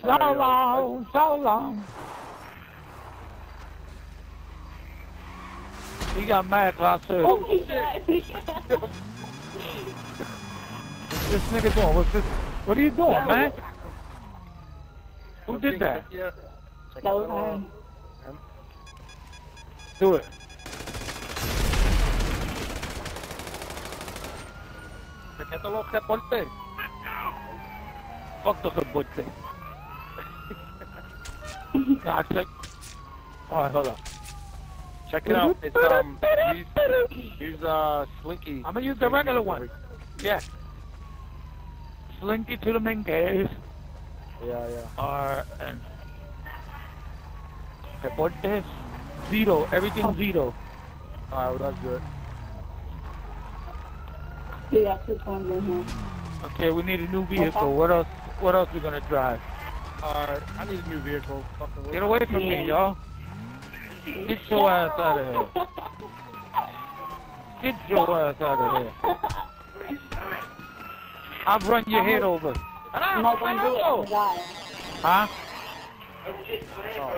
So long, so long. He got mad because I said, Oh my god. what's this nigga doing? What's this? What are you doing, man? Who did that? Yeah. that was him. Do it. Ito lo que ponte. Fuck the ponte. Nah, check. Alright, hold on. Check it out. It's um use, use uh Slinky. I'm gonna use the regular one. Yeah. Slinky to the main case. Yeah, yeah. Or and Reportes zero. Everything zero. Alright, well that's good. We got two coins in here. Okay, we need a new vehicle. What else? What else we gonna drive? Alright, I need a new vehicle. Get away from me, y'all. Get your ass out of here. Get your ass out of here. I'll run your head over. No, don't do it. Oh. I'm Huh? Oh.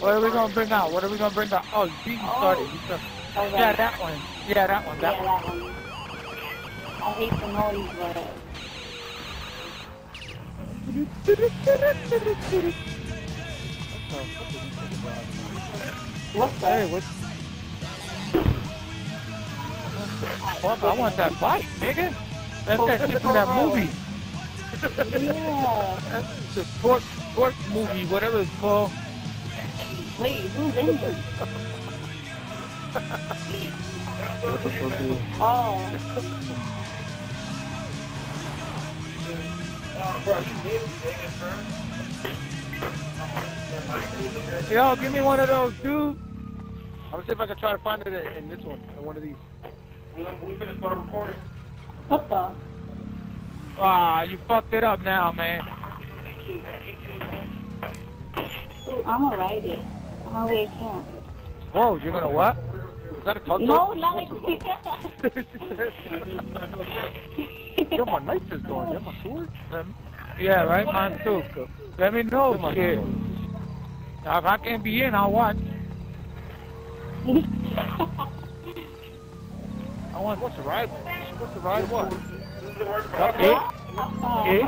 What are we gonna bring out? What are we gonna bring out? Oh, you started. You started. Okay. Yeah, that one. Yeah, that one. Yeah, That one. that one. I hate the noise, but what's Hey, that? what? Fuck, I want that bike, nigga. That's that shit from that movie. Yeah. That's the sport, sport movie, whatever it's called. Wait, who's in here? Oh. Yo, give me one of those, dude. I'm gonna see if I can try to find it in, this one, in one of these. What the? Ah, you fucked it up now, man. I'm gonna write it. Oh, wait, I can't. Whoa, you're gonna what? Is that a tongue No, not like Yo, my knife is going. Yeah, my sword. Um, yeah, right, mine too. Let me know, shit. Now, if I can't be in, I'll watch. I want. What's the ride? What's the ride? What? Okay. Okay.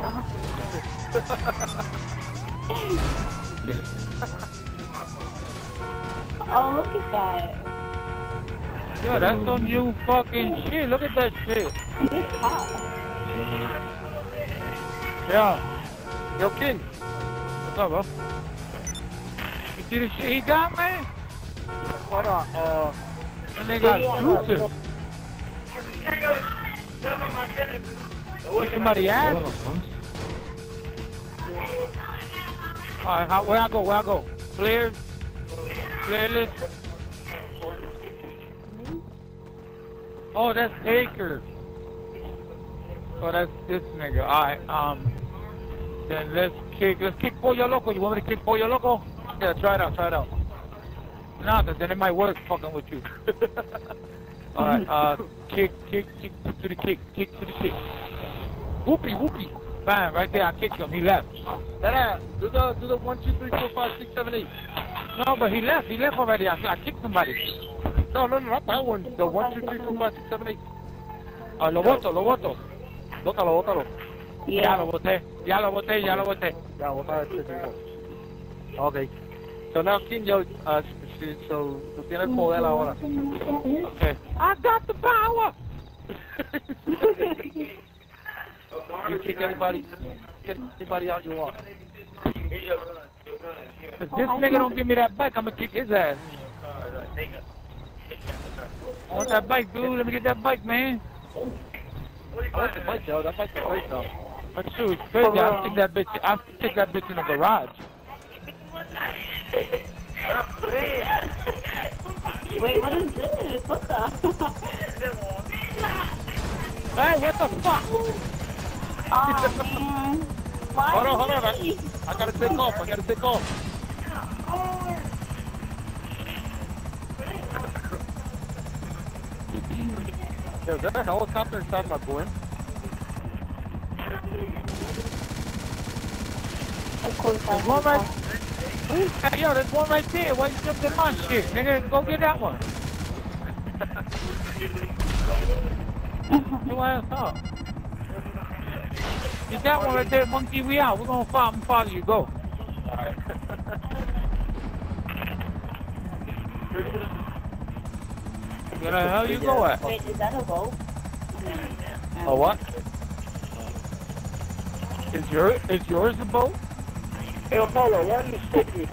oh, look at that. Yeah, that's some new fucking shit. Look at that shit. It's hot. Yeah. Yo, King. What's up, bro? You see the shit he got, man? Hold on. Uh, And they got juices. Kick somebody ass. Alright, where I go? Where I go? Clear? Clearless? Oh, that's Taker. Oh, that's this nigga. Alright, um, then let's kick, let's kick Pollo Loco. You want me to kick Pollo Loco? yeah, try it out. Try it out. Cause then it might work fucking with you. Alright, uh, kick, kick, kick to the kick, kick to the kick. Whoopie, whoopie. Bam, right there, I kicked him, he left. Dada, do the do the one, two, three, four, five, six, seven, eight. No, but he left, he left already, I, I kicked somebody. No, no, no, not that one. The one, two, three, four, five, six, seven, eight. Uh, lo voto, lo voto. Bótalo, bótalo. Ya Yeah. lo boté, ya lo boté, ya lo boté. Ya, bótalo este tipo. Okay. So now, King, yo, uh, s- so tú tienes poder ahora. Okay. I got the power! You kick anybody, get anybody out you want. If this nigga don't give me that back, I'ma kick his ass. I want that bike, dude. Let me get that bike, man. I like the bike, yo. That bike's great, though. That's true. It's crazy. I'll stick that bitch. I'll stick that bitch in the garage. Wait, what is this? What the? Hey, what the fuck? oh, man. Why Hold on, hold on. me? I, I gotta take off. I gotta take off. Yo, is that a helicopter inside my blimp? There's one right. Hey, yo, there's one right there. Why you jumping in my shit, nigga? Go get that one. Your ass up. Get that one right there, monkey. We out. We're gonna follow, I'm follow you. Go. Where the hell you go at? Wait, is that a boat? A um, what? Is your is yours a boat? Hey, Apollo, why do you stick me?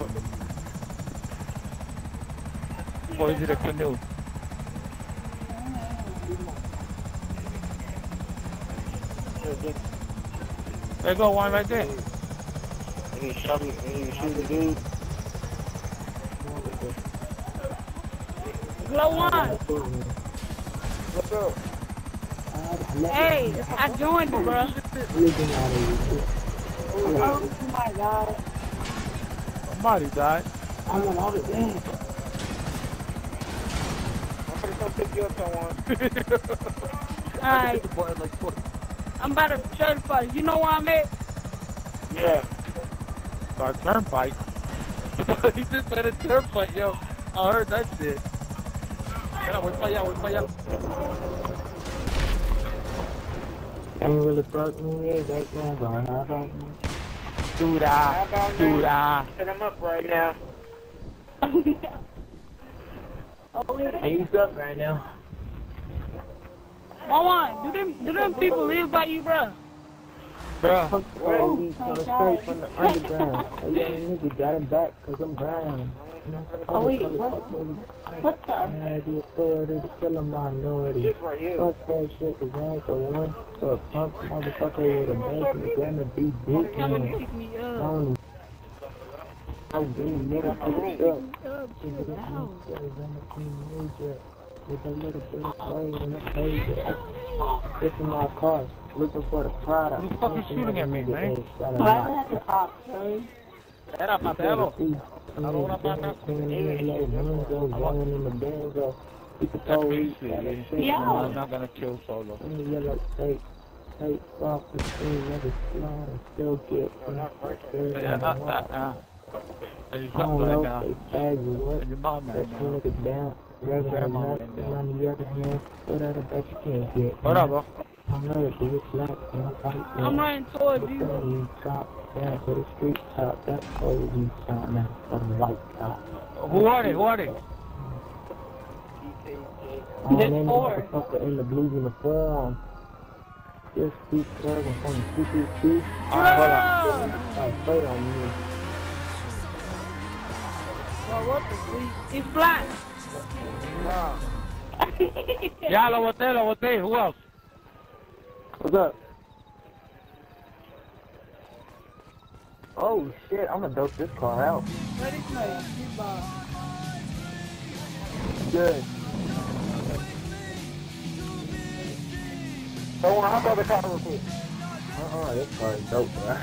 Or is it a canoe? There go one right there. Any shot me, any shoot the dude? Glow on. What's up? Hey, I joined you, bro. Oh my god. Somebody died. I'm on all the things. I'm gonna come pick you up someone. Alright, I'm about to certify. You know where I'm at? Yeah. Our turnpike. he just said a turnpike, yo. I heard that shit. Mira, voy para allá, voy para allá. Ain't really fuck me is that going on. I don't Dura, dura. Set him up right now. oh, wait. Hey, you up right now? Mama, do them do them people live by you, bro? Bruh. Fuck all these coming straight from the underground. Hey, young nigga got him back cause I'm brown. Oh, wait, what? What the? I had the authority to kill a minority. This right here. Fuck that shit, cause I ain't the one for a punk motherfucker with a back and gonna be big Tell them to man. pick me I up. don't I'm being nigga fucked up. Up to the house. With a little bit of play in the page. This is my car, looking for the product. Who the fuck is shooting at me, man? Why do I have to talk, sorry? Era papelo. Yeah. I'm not gonna kill solo. Yellow tape, tape off the screen, never slide, and still get Yeah, uh, uh, uh. There's I don't something know like that. if they bag or what. Your mom, That man. nigga down. Rather than nothing on the other hand, but I bet you can't get. What up, bro? I'm not a black and I fight I'm running towards you. You top down to the street top. That's all you top now. For the white top. Who are they? Who are they? All There's them four. motherfucker in the blue uniform. Just keep serving from the CCC. Alright, hold on. I fight on you. Bro, what the freak? It's black. Ya lo boté, lo boté. Who else? What's up? Oh shit, I'm gonna dope this car out. Good. So, how about the car real quick? Uh-uh, this car is dope, bro.